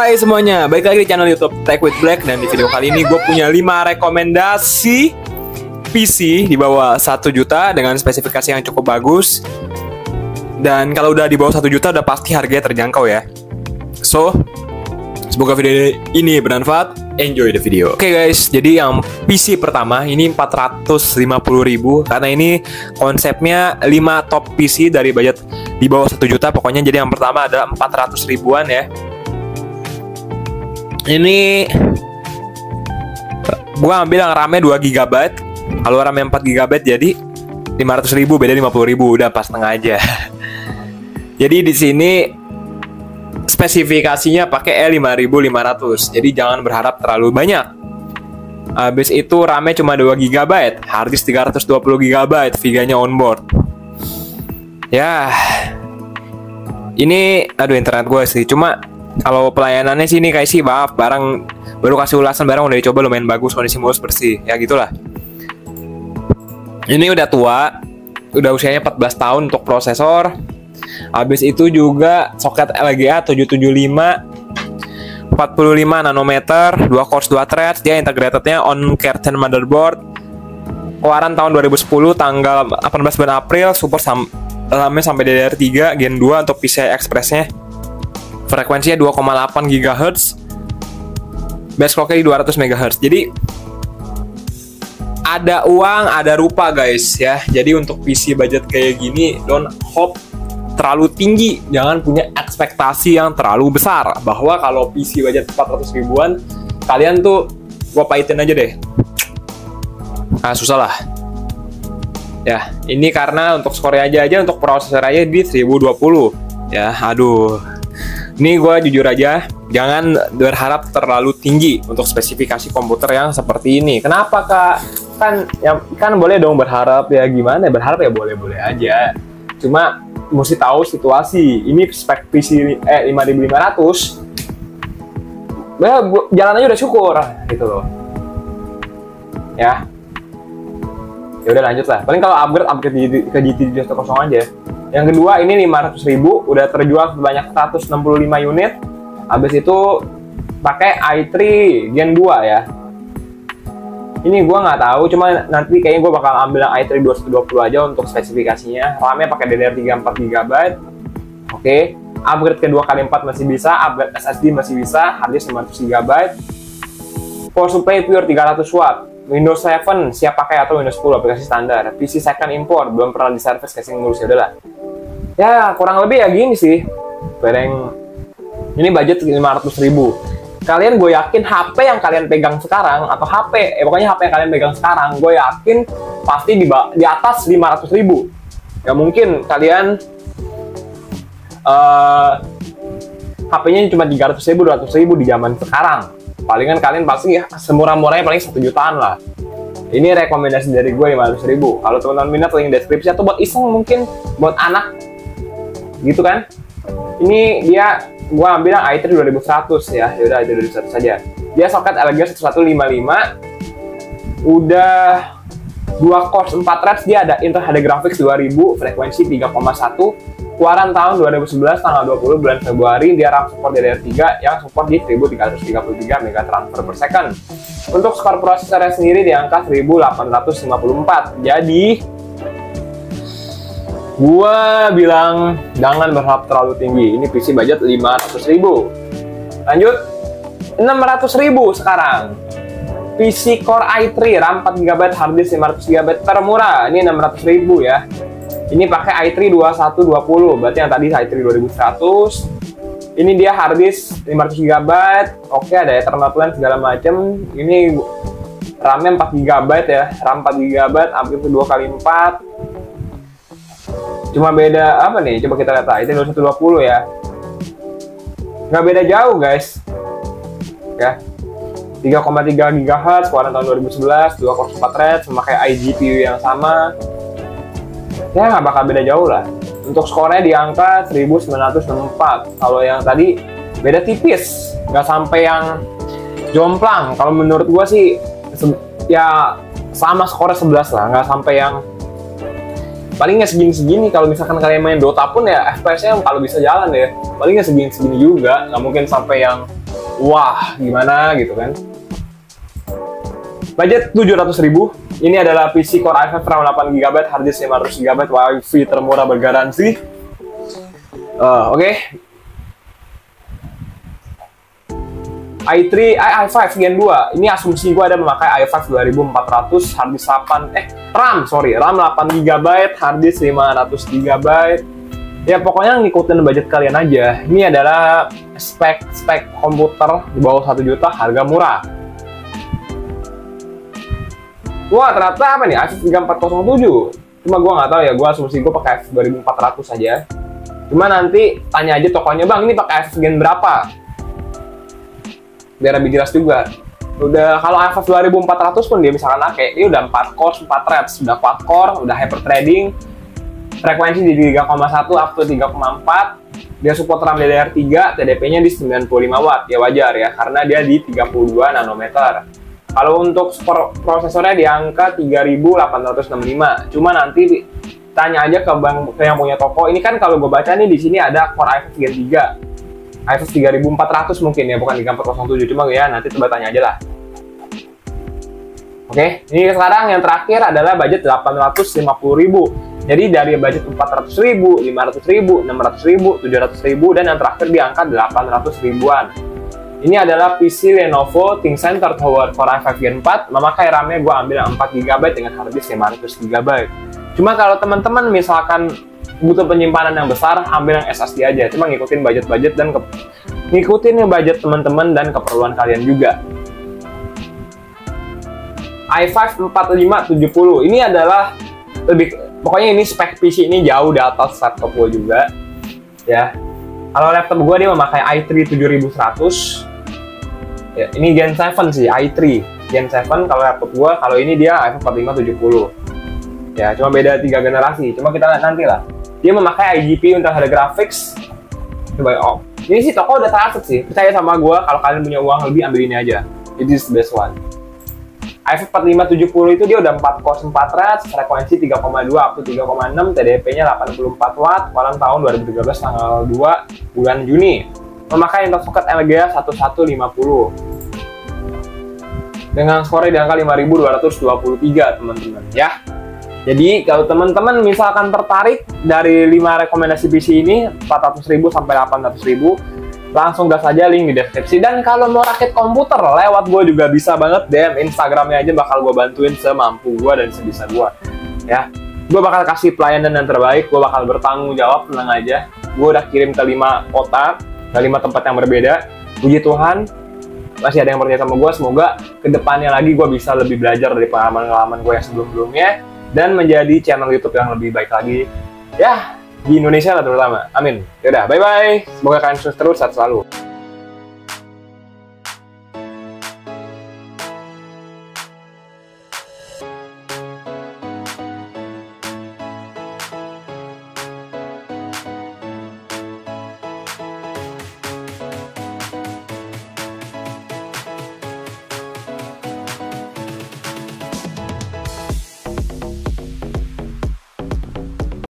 Hai semuanya, balik lagi di channel YouTube Tech with Black dan di video kali ini gue punya 5 rekomendasi PC di bawah 1 juta dengan spesifikasi yang cukup bagus. Dan kalau udah di bawah 1 juta udah pasti harganya terjangkau ya. So, semoga video ini bermanfaat. Enjoy the video. Oke okay guys, jadi yang PC pertama ini 450.000 karena ini konsepnya 5 top PC dari budget di bawah 1 juta pokoknya jadi yang pertama ada 400 ribuan ya ini gua ambil yang RAM-nya 2 GB kalau RAM-nya 4 GB jadi 500 ribu beda 50 ribu. Udah pas tengah aja. Jadi di sini spesifikasinya pakai E5500 jadi jangan berharap terlalu banyak. Habis itu RAM-nya cuma 2 GB harddisk 320 GB VGA-nya onboard ya. Ini aduh internet gue sih. Cuma kalau pelayanannya sih ini kayak sih maaf barang baru kasih ulasan barang udah dicoba lumayan bagus kondisi mulus bersih ya gitulah. Ini udah tua udah usianya 14 tahun untuk prosesor. Habis itu juga soket LGA 775 45 nanometer 2 cores 2 threads dia integratednya on Curtain motherboard. Keluaran tahun 2010 tanggal 18 bulan April super sam sampai DDR3 Gen 2 untuk PCI Express-nya frekuensinya 2,8 GHz base clocknya di 200 MHz jadi ada uang ada rupa guys ya. Jadi untuk PC budget kayak gini don't hope terlalu tinggi. Jangan punya ekspektasi yang terlalu besar bahwa kalau PC budget 400 ribuan kalian tuh gua pahitin aja deh. Ah susah lah. Ya ini karena untuk skor aja aja untuk prosesor aja di 1020 ya aduh ini gue jujur aja, jangan berharap terlalu tinggi untuk spesifikasi komputer yang seperti ini. Kenapa kak? Kan ya, kan boleh dong berharap ya gimana? Berharap ya boleh-boleh aja. Cuma mesti tahu situasi. Ini spek PC eh 5500. Ya, jalan aja udah syukur gitu loh. Ya. Ya udah lanjut lah. Paling kalau upgrade upgrade ke GT 100 aja. Yang kedua ini 500 ribu udah terjual sebanyak 165 unit. Habis itu pakai i3 Gen 2 ya. Ini gua nggak tahu, cuma nanti kayaknya gua bakal ambil yang i3 2120 aja untuk spesifikasinya. RAM-nya pakai DDR3 4 GB. Oke, upgrade kedua kali 4 masih bisa, upgrade SSD masih bisa, harddisk 500 GB. Power supply pure 300 watt. Windows 7 siap pakai atau Windows 10 aplikasi standar. PC second import belum pernah di service casing ngurus ya udahlah ya kurang lebih ya gini sih. Bareng ini budget 500 ribu. Kalian gue yakin HP yang kalian pegang sekarang atau HP eh pokoknya HP yang kalian pegang sekarang gue yakin pasti di di atas 500 ribu. Ya mungkin kalian uh, eh, HP-nya cuma 300 ribu 200 ribu di zaman sekarang. Palingan kalian pasti ya, semurah-murahnya paling satu jutaan lah. Ini rekomendasi dari gue 500 ribu. Kalau teman-teman minat link deskripsi atau buat iseng mungkin buat anak gitu kan? Ini dia gua ambil yang i3 2100 ya. Ya udah i3 2100 saja dia soket LG 1155 udah dua core 4 threads dia ada Intel HD Graphics 2000 frekuensi 3,1 keluaran tahun 2011 tanggal 20 bulan Februari dia RAM support DDR3 yang support di 1333 MB transfer per second. Untuk skor prosesornya sendiri di angka 1854 jadi Gua bilang jangan berharap terlalu tinggi. Ini PC budget 500 ribu. Lanjut, 600 ribu sekarang. PC Core i3 RAM 4 GB, hard disk 500 GB termurah. Ini 600 ribu ya. Ini pakai i3 2120, berarti yang tadi i3 2100. Ini dia hard disk 500 GB. Oke, ada Ethernet LAN segala macam. Ini RAM-nya 4 GB ya. RAM 4 GB, amplitude 2 kali 4 Cuma beda apa nih? Coba kita lihat. Itu 2120 ya. Nggak beda jauh guys. Ya. 3,3 GHz keluaran tahun 2011, 2 core 4 threads, memakai iGPU yang sama. Ya nggak bakal beda jauh lah. Untuk skornya di angka 1904. Kalau yang tadi beda tipis, nggak sampai yang jomplang. Kalau menurut gua sih ya sama skornya 11 lah, nggak sampai yang paling nggak segini-segini kalau misalkan kalian main Dota pun ya FPS-nya kalau bisa jalan ya. Paling nggak segini-segini juga nggak mungkin sampai yang wah gimana gitu kan. Budget 700 ribu ini adalah PC Core i5 RAM 8GB hard disk 500GB WiFi termurah bergaransi. Uh, oke. okay. I3, i5 Gen 2 ini asumsi gue ada memakai i5 2400 hard disk 8 eh RAM sorry RAM 8GB hard disk 500GB ya pokoknya ngikutin budget kalian aja. Ini adalah spek spek komputer di bawah 1 juta harga murah. Wah ternyata apa nih? Asus 3407 cuma gue nggak tahu ya gue asumsi gue pakai Asus 2400 saja cuma nanti tanya aja tokonya bang ini pakai Asus gen berapa biar lebih jelas juga. Udah kalau Asus 2400 pun dia misalkan pakai ini udah 4 core 4 threads udah 4 core udah hyper threading frekuensi di 3,1 up to 3,4 dia support RAM DDR3 TDP-nya di 95 watt. Ya wajar ya karena dia di 32 nanometer. Kalau untuk prosesornya di angka 3865 cuma nanti tanya aja ke bang yang punya toko. Ini kan kalau gue baca nih di sini ada Core i5 Gen 3 i5 3400 mungkin ya bukan 3407 cuma ya nanti coba tanya aja lah Oke, ini sekarang yang terakhir adalah budget 850.000 jadi dari budget 400 ribu, 500 ribu, 600 ribu, 700 ribu, dan yang terakhir di angka 800 ribuan. Ini adalah PC Lenovo ThinkCentre Tower Core i5 Gen 4, memakai RAM-nya gue ambil 4 GB dengan harddisk 500 GB. Cuma kalau teman-teman misalkan butuh penyimpanan yang besar, ambil yang SSD aja. Cuma ngikutin budget-budget dan ke ngikutin budget teman-teman dan keperluan kalian juga. i5 4570 ini adalah lebih pokoknya ini spek PC ini jauh di atas laptop gue juga ya. Kalau laptop gue dia memakai i3 7100 ya ini Gen 7 sih i3 Gen 7 kalau laptop gue kalau ini dia i5 4570 ya cuma beda tiga generasi. Cuma kita nanti lah dia memakai IGP untuk ada graphics. Coba oh ini sih toko udah trusted sih. Percaya sama gue kalau kalian punya uang lebih ambil ini aja. It is the best one. iPhone 4570 itu dia udah 4 core 4 threads, frekuensi 3,2 up to 3,6, TDP-nya 84 watt, pada tahun 2013 tanggal 2 bulan Juni. Memakai Intel socket LGA 1150 dengan skor di angka 5223 teman-teman. Ya. Jadi kalau teman-teman misalkan tertarik dari 5 rekomendasi PC ini 400.000 sampai 800.000 langsung gas aja link di deskripsi. Dan kalau mau rakit komputer lewat gue juga bisa banget. DM Instagramnya aja bakal gue bantuin semampu gue dan sebisa gue ya gue bakal kasih pelayanan yang terbaik gue bakal bertanggung jawab tenang aja. Gue udah kirim ke lima kota ke lima tempat yang berbeda. Puji Tuhan masih ada yang percaya sama gue semoga ke depannya lagi gue bisa lebih belajar dari pengalaman-pengalaman gue yang sebelum-sebelumnya dan menjadi channel YouTube yang lebih baik lagi ya di Indonesia lah terutama. Amin. Yaudah, bye-bye. Semoga kalian sukses terus, sehat selalu.